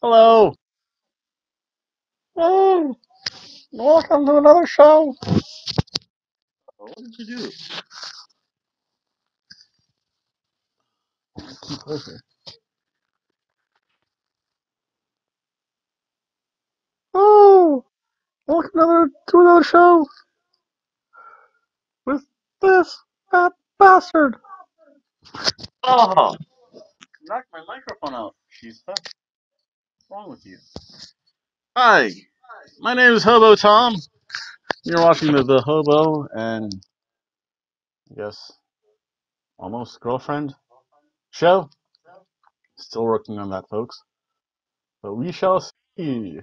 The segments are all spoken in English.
Hello. Hey, welcome to another show. Oh, what did you do? Keep closer. Oh, welcome to another, to another show with this fat bastard. Oh, knocked my microphone out. She's. What's wrong with you? Hi, my name is Hobo Tom. You're watching the, the Hobo and I guess almost girlfriend show. Still working on that, folks. But we shall see.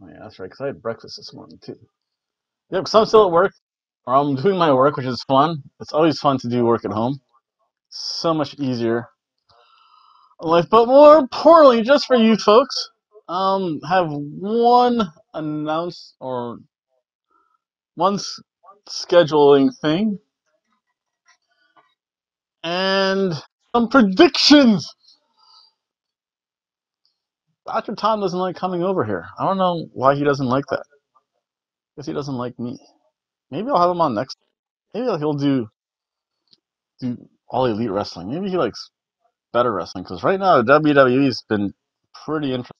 Oh, yeah, that's right, because I had breakfast this morning, too. Yep, because I'm still at work. Or I'm doing my work, which is fun. It's always fun to do work at home. So much easier life. But more importantly, just for you folks, um, have one announce or one scheduling thing and some predictions. Dr. Tom doesn't like coming over here. I don't know why he doesn't like that. Guess he doesn't like me. Maybe I'll have him on next. Maybe he'll do do all elite wrestling. Maybe he likes better wrestling because right now WWE's been pretty interesting.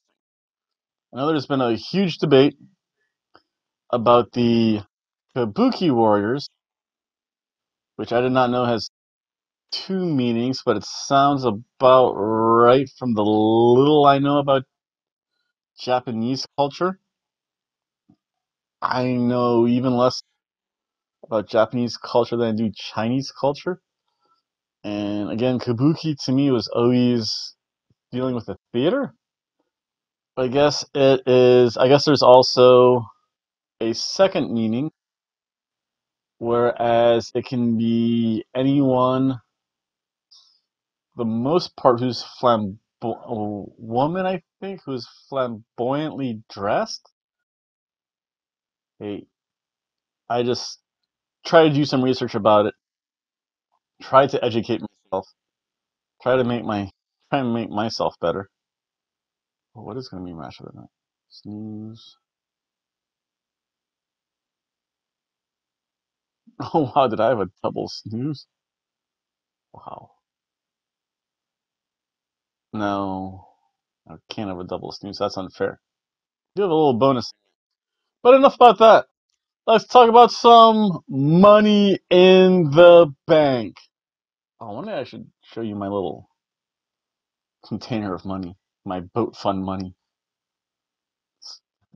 I know there's been a huge debate about the Kabuki Warriors, which I did not know has two meanings, but it sounds about right from the little I know about Japanese culture. I know even less about Japanese culture than I do Chinese culture. And again, Kabuki to me was always dealing with the theater. I guess it is, I guess there's also a second meaning, whereas it can be anyone, the most part, who's flamboyant, woman, I think, who's flamboyantly dressed. Hey, I just try to do some research about it, try to educate myself, try to make my, try to make myself better. Oh, what is going to be match of the night? Snooze. Oh wow, did I have a double snooze? Wow. No, I can't have a double snooze. That's unfair. Do have a little bonus. But enough about that. Let's talk about some money in the bank. Oh, one day I should show you my little container of money, my boat fund money.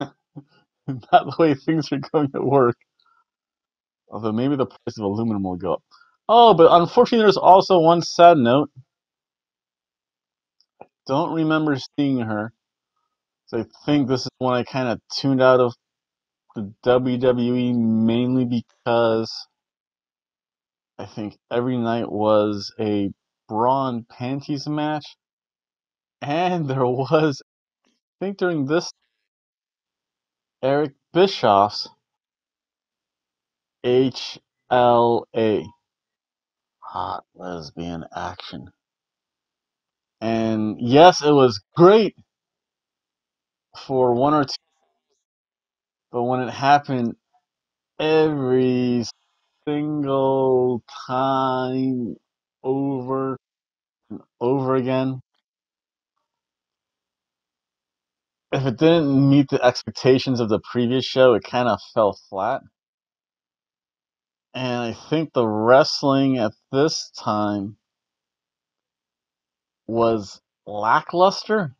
Not the way things are going to work. Although maybe the price of aluminum will go up. Oh, but unfortunately, there's also one sad note. I Don't remember seeing her. So I think this is when I kind of tuned out of the WWE mainly because I think every night was a bra and panties match. And there was, I think during this, Eric Bischoff's HLA. Hot lesbian action. And yes, it was great for one or two, but when it happened every single time over and over again, if it didn't meet the expectations of the previous show, it kind of fell flat. And I think the wrestling at this time was lackluster.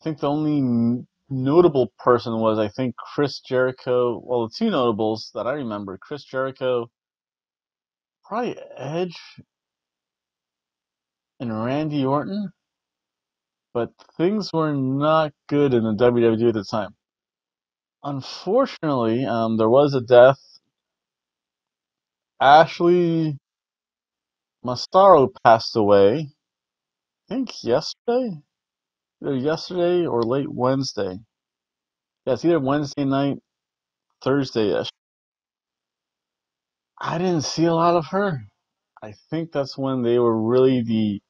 I think the only notable person was, I think, Chris Jericho. Well, the two notables that I remember Chris Jericho, probably Edge, and Randy Orton. But things were not good in the WWE at the time. Unfortunately, um, there was a death. Ashley Massaro passed away, I think yesterday, yesterday or late Wednesday. Yeah, it's either Wednesday night, Thursday ish. I didn't see a lot of her. I think that's when they were really the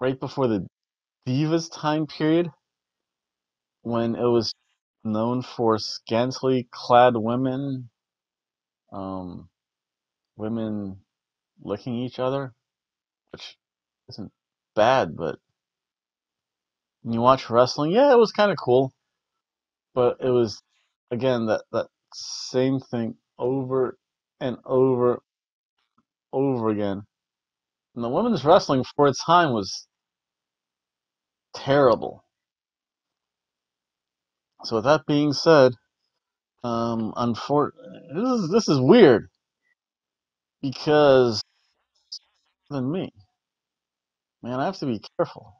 right before the Divas time period when it was known for scantily clad women, um, women licking each other, which isn't bad, but when you watch wrestling, yeah, it was kind of cool, but it was again that that same thing over and over over again. And the women's wrestling for its time was terrible. So with that being said, um, unfor- this is this is weird because than me, man, I have to be careful.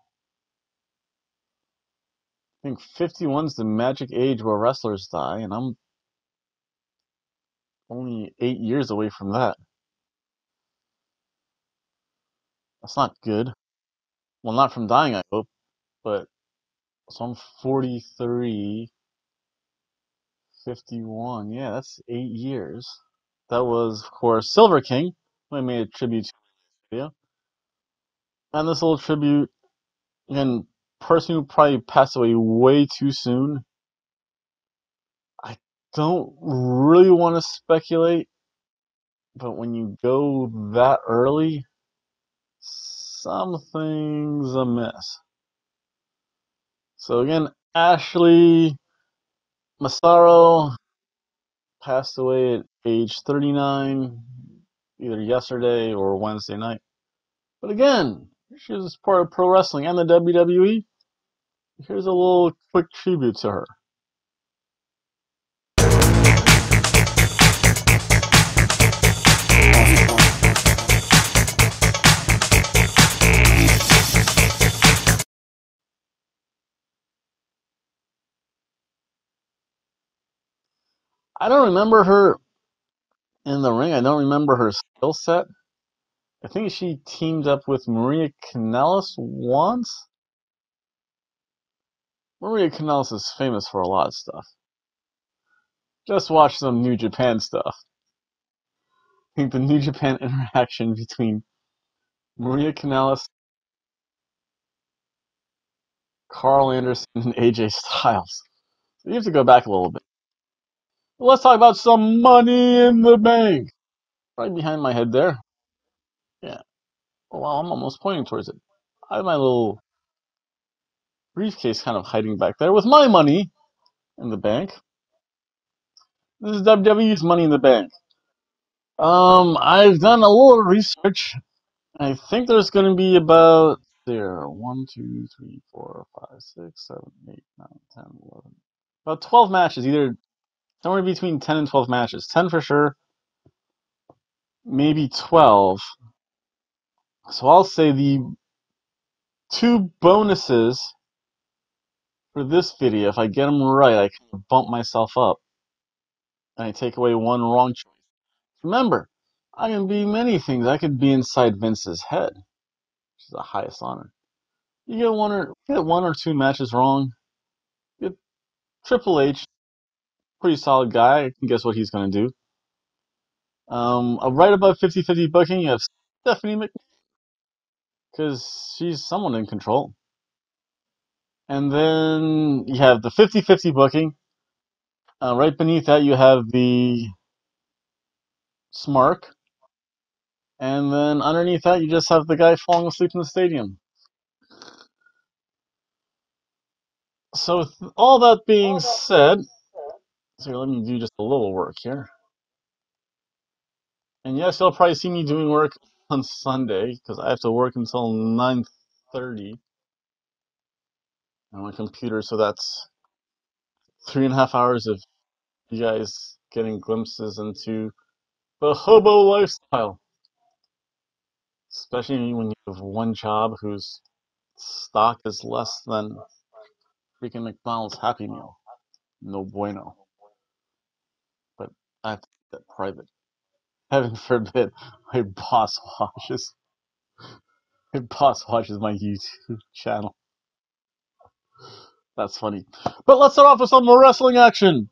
I think 51's the magic age where wrestlers die, and I'm only eight years away from that. That's not good. Well, not from dying, I hope, but so I'm 43, 51. Yeah, that's eight years. That was, of course, Silver King. I made a tribute to video. And this little tribute, again, person who probably passed away way too soon. I don't really want to speculate, but when you go that early, something's amiss. So again, Ashley Massaro passed away at age 39, either yesterday or Wednesday night. But again, she was part of pro wrestling and the WWE. Here's a little quick tribute to her. I don't remember her in the ring. I don't remember her skill set. I think she teamed up with Maria Kanellis once. Maria Kanellis is famous for a lot of stuff. Just watch some New Japan stuff. I think the New Japan interaction between Maria Kanellis, Karl Anderson, and AJ Styles. So you have to go back a little bit. But let's talk about some money in the bank. Right behind my head there. Yeah. Well, I'm almost pointing towards it. I have my little briefcase kind of hiding back there with my money in the bank. This is WWE's Money in the Bank. Um, I've done a little research. I think there's going to be about there one, two, three, four, five, six, seven, eight, nine, ten, eleven, about twelve matches. Either somewhere between ten and twelve matches. Ten for sure. Maybe twelve. So I'll say the two bonuses for this video, if I get them right, I can bump myself up. And I take away one wrong choice. Remember, I can be many things. I could be inside Vince's head, which is the highest honor. You get one or get one or two matches wrong. Get Triple H, pretty solid guy. I can guess what he's going to do. Um, right above 50-50 booking, you have Stephanie McMahon, because she's someone in control. And then you have the 50-50 booking. Uh, right beneath that, you have the Smark. And then underneath that, you just have the guy falling asleep in the stadium. So, all that being said, so let me do just a little work here. And yes, you'll probably see me doing work on Sunday because I have to work until 9:30 on my computer. So that's three and a half hours of you guys getting glimpses into the hobo lifestyle. Especially when you have one job whose stock is less than freaking McDonald's Happy Meal. No bueno. But I have to keep that private. Heaven forbid my boss watches. My boss watches my YouTube channel. That's funny. But let's start off with some more wrestling action.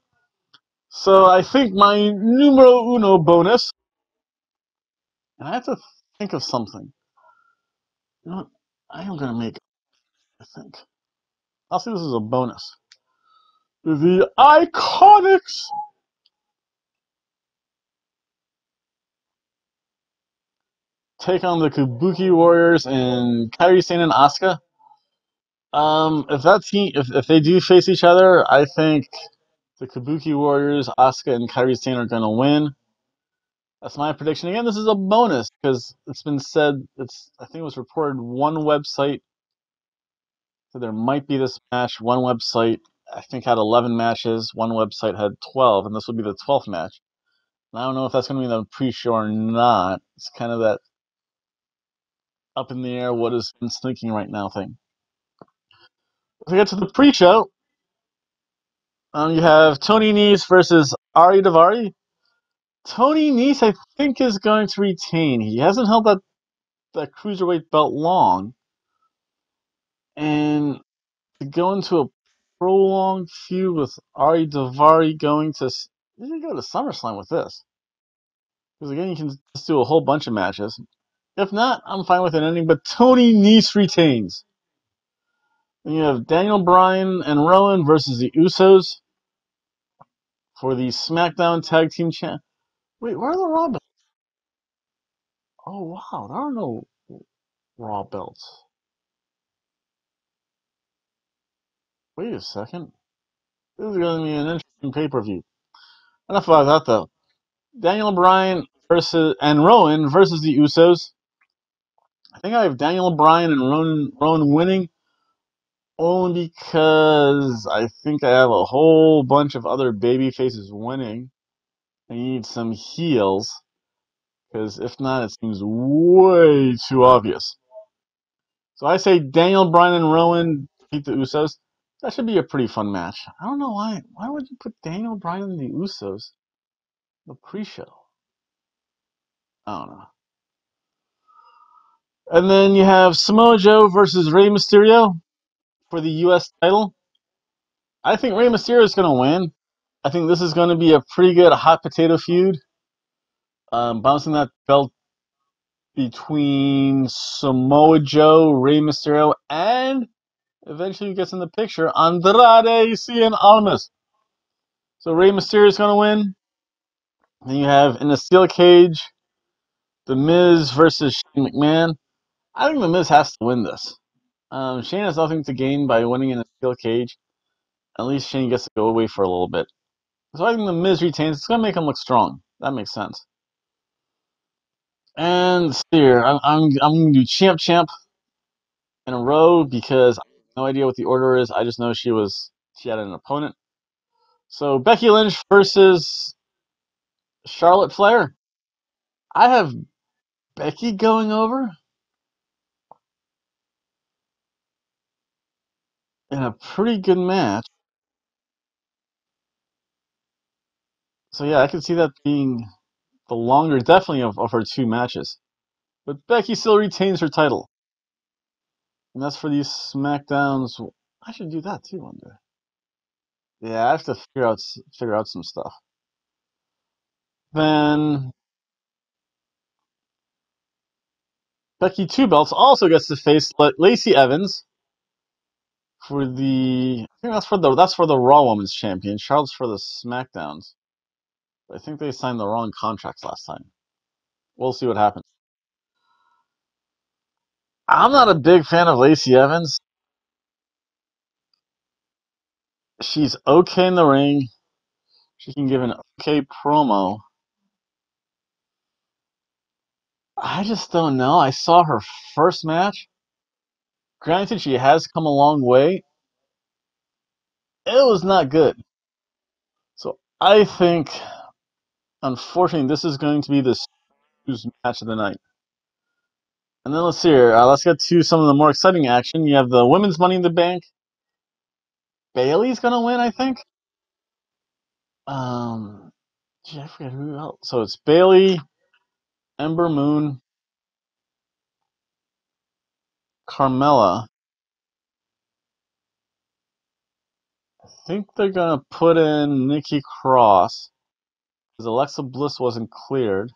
So I think my numero uno bonus, and I have to think of something. You know what? I am gonna make I think. I'll see this is a bonus. The Iconics! Take on the Kabuki Warriors and Kairi Sane and Asuka. Um, if that team, if, if they do face each other, I think the Kabuki Warriors, Asuka, and Kairi Sane are going to win. That's my prediction. Again, this is a bonus because it's been said. It's I think it was reported one website. So there might be this match. One website I think had 11 matches. One website had 12, and this will be the 12th match. And I don't know if that's going to be the pre-show or not. It's kind of that up in the air. What is been sneaking right now thing. We get to the pre-show, um, you have Tony Nese versus Ari Daivari. Tony Nese, I think, is going to retain. He hasn't held that that cruiserweight belt long, and to go into a prolonged feud with Ari Daivari going to you can go to SummerSlam with this. Because again, you can just do a whole bunch of matches. If not, I'm fine with it ending. But Tony Nese retains. You have Daniel Bryan and Rowan versus the Usos for the SmackDown Tag Team Champ. Wait, where are the Raw belts? Oh wow, there are no Raw belts. Wait a second. This is going to be an interesting pay per view. Enough about that though. Daniel Bryan versus and Rowan versus the Usos. I think I have Daniel Bryan and Rowan, Rowan winning only because I think I have a whole bunch of other baby faces winning. I need some heels because if not, it seems way too obvious. So I say Daniel Bryan and Rowan beat the Usos. That should be a pretty fun match. I don't know why. Why would you put Daniel Bryan and the Usos the pre-show? I don't know. And then you have Samoa Joe versus Rey Mysterio for the U.S. title. I think Rey Mysterio is going to win. I think this is going to be a pretty good hot potato feud. Um, bouncing that belt between Samoa Joe, Rey Mysterio, and eventually gets in the picture Andrade Cien Almas. So Rey Mysterio is going to win. Then you have in the steel cage, The Miz versus Shane McMahon. I think The Miz has to win this. Um, Shane has nothing to gain by winning in a steel cage. At least Shane gets to go away for a little bit. So I think The Miz retains. It's going to make him look strong. That makes sense. And here, I'm, I'm, I'm going to do Champ Champ in a row because I have no idea what the order is. I just know she was she had an opponent. So Becky Lynch versus Charlotte Flair. I have Becky going over in a pretty good match. So yeah, I can see that being the longer, definitely of, of her two matches. But Becky still retains her title. And that's for these SmackDowns. I should do that too, wonder. Yeah, I have to figure out figure out some stuff. Then Becky Two Belts also gets to face Lacey Evans for the. I think that's for the that's for the Raw Women's Champion. Charlotte's for the SmackDowns. I think they signed the wrong contracts last time. We'll see what happens. I'm not a big fan of Lacey Evans. She's okay in the ring. She can give an okay promo. I just don't know. I saw her first match. Granted, she has come a long way. It was not good. So I think, unfortunately, this is going to be the match of the night. And then let's see here. Uh, let's get to some of the more exciting action. You have the women's Money in the Bank. Bayley's gonna win, I think. Um, gee, I forget who else. So it's Bayley, Ember Moon, Carmella. I think they're gonna put in Nikki Cross because Alexa Bliss wasn't cleared.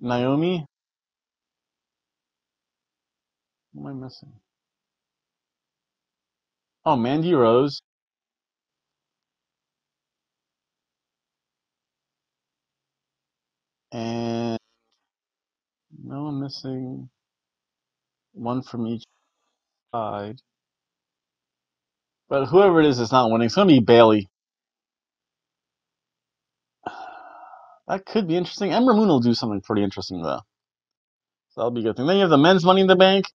Naomi. What am I missing? Oh, Mandy Rose. And no, I'm missing one from each side. But whoever it is is not winning. It's going to be Bayley. That could be interesting. Ember Moon will do something pretty interesting, though. So that'll be a good thing. Then you have the men's Money in the Bank.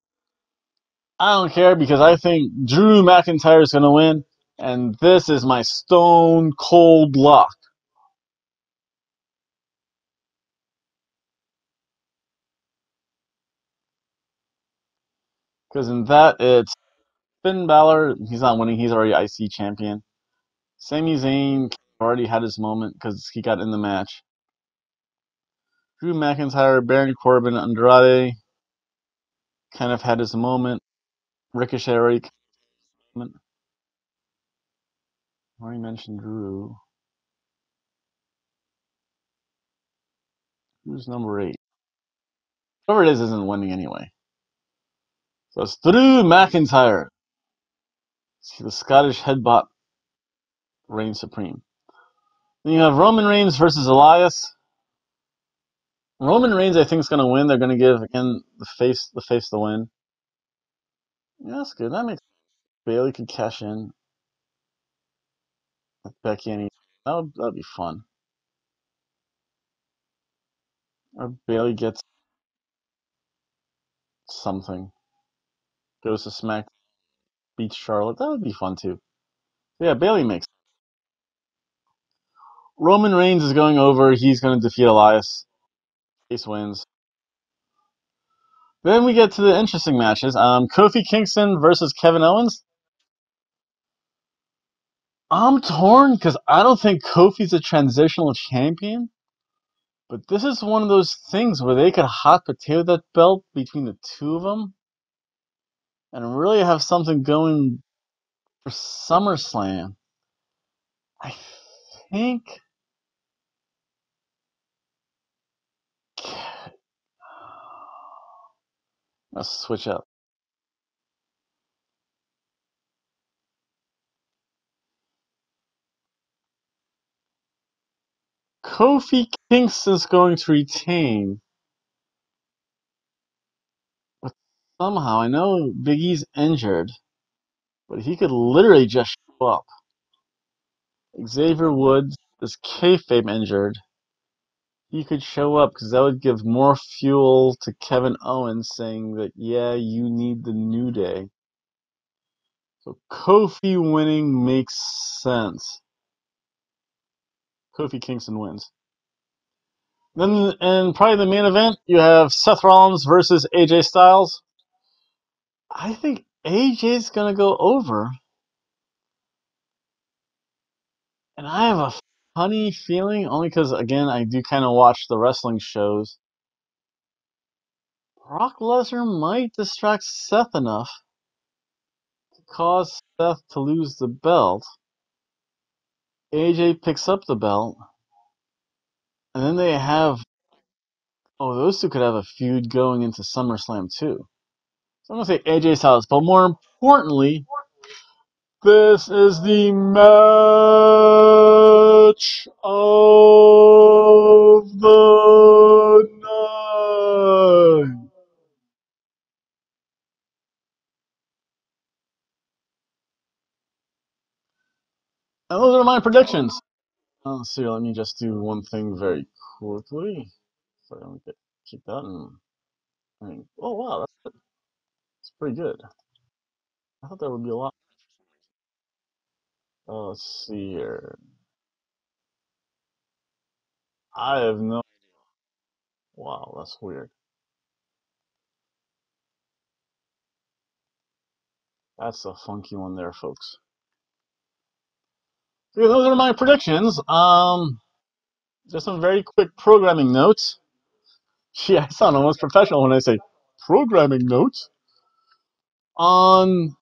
I don't care because I think Drew McIntyre is going to win. And this is my stone cold lock. Because in that, it's Finn Balor. He's not winning. He's already IC champion. Sami Zayn already had his moment because he got in the match. Drew McIntyre, Baron Corbin, Andrade kind of had his moment. Ricochet already. I already mentioned Drew. Who's number eight? Whoever it is isn't winning anyway. So it's through McIntyre. See the Scottish headbutt reigns supreme. Then you have Roman Reigns versus Elias. Roman Reigns, I think, is going to win. They're going to give again the face the face the win. Yeah, that's good. That makes Bayley could cash in. With Becky and that would that'd be fun. Or Bayley gets something. Goes to Smack, beats Charlotte. That would be fun too. Yeah, Bayley makes. Roman Reigns is going over. He's going to defeat Elias. Ace wins. Then we get to the interesting matches. Um, Kofi Kingston versus Kevin Owens. I'm torn because I don't think Kofi's a transitional champion. But this is one of those things where they could hot potato that belt between the two of them and really have something going for SummerSlam. I think. Let's switch up. Kofi Kingston's going to retain. But somehow, I know Big E's injured, but he could literally just show up. Xavier Woods is kayfabe injured. He could show up because that would give more fuel to Kevin Owens saying that, yeah, you need the New Day. So Kofi winning makes sense. Kofi Kingston wins. Then, in probably the main event, you have Seth Rollins versus AJ Styles. I think AJ's gonna go over, and I have a funny feeling, only because again I do kind of watch the wrestling shows. Brock Lesnar might distract Seth enough to cause Seth to lose the belt. AJ picks up the belt, and then they have oh those two could have a feud going into SummerSlam too. I'm gonna say AJ Styles, but more importantly, this is the match of the night. And those are my predictions. Uh, let's see, let me just do one thing very quickly. So I don't get kicked out. And, I mean, oh wow, that's, that's pretty good. I thought that would be a lot. Uh, let's see here. I have no. Wow, that's weird. That's a funky one there, folks. So those are my predictions. Um, just some very quick programming notes. Yeah, I sound almost professional when I say programming notes. On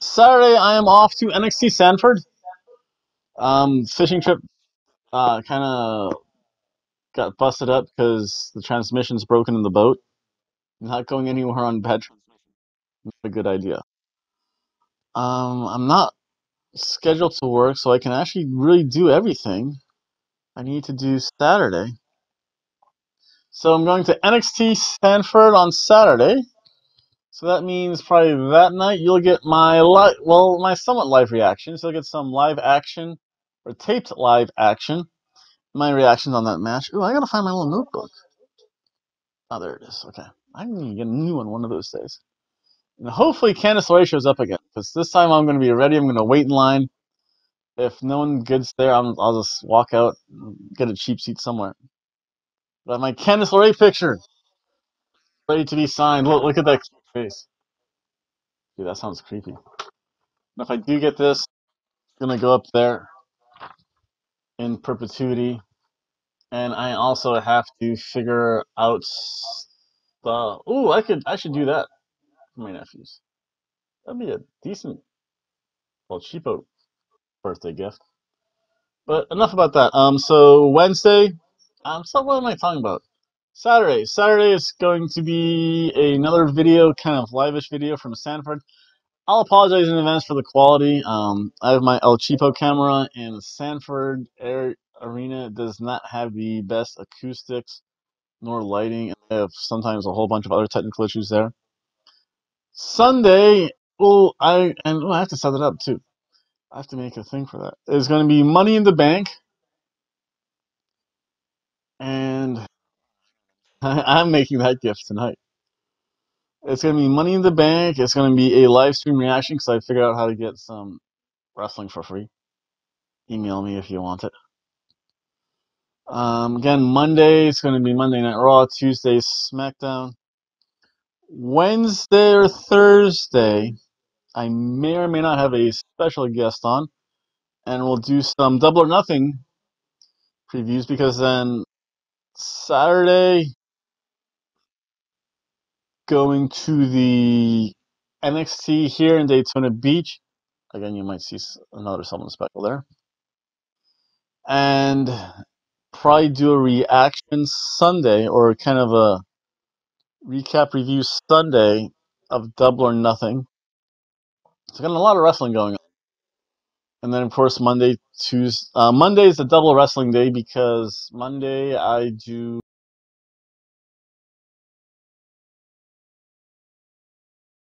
Saturday, I am off to NXT Sanford. Um, fishing trip uh, kind of got busted up because the transmission's broken in the boat. Not going anywhere on bad transmission. Not a good idea. Um, I'm not scheduled to work, so I can actually really do everything I need to do Saturday. So I'm going to NXT Sanford on Saturday. So that means probably that night you'll get my live, well, my somewhat live reaction. So you'll get some live action or taped live action. My reactions on that match. Ooh, I gotta find my little notebook. Oh, there it is. Okay, I need to get a new one one of those days. And hopefully Candice LeRae shows up again because this time I'm to be ready. I'm to wait in line. If no one gets there, I'm, I'll just walk out, get a cheap seat somewhere. But my Candice LeRae picture ready to be signed. Look, look at that face. Dude, that sounds creepy. If I do get this, I'm gonna go up there in perpetuity, and I also have to figure out the. Ooh, I could, I should do that for my nephews. That'd be a decent, well, cheapo birthday gift. But enough about that. Um, so Wednesday, um, so what am I talking about? Saturday. Saturday is going to be another video, kind of live-ish video from Sanford. I'll apologize in advance for the quality. Um, I have my El Cheapo camera, and Sanford Air Arena does not have the best acoustics nor lighting. I have sometimes a whole bunch of other technical issues there. Sunday, well, I and well, I have to set it up too. I have to make a thing for that. It's going to be Money in the Bank, and I'm making that gift tonight. It's going to be Money in the Bank. It's going to be a live stream reaction because I figured out how to get some wrestling for free. Email me if you want it. Um, again, Monday it's going to be Monday Night Raw. Tuesday SmackDown. Wednesday or Thursday, I may or may not have a special guest on, and we'll do some Double or Nothing previews because then Saturday going to the NXT here in Daytona Beach. Again, you might see another someone special there. And probably do a reaction Sunday or kind of a recap review Sunday of Double or Nothing. So got a lot of wrestling going on. And then of course Monday, Tuesday, uh, Monday is the double wrestling day because Monday I do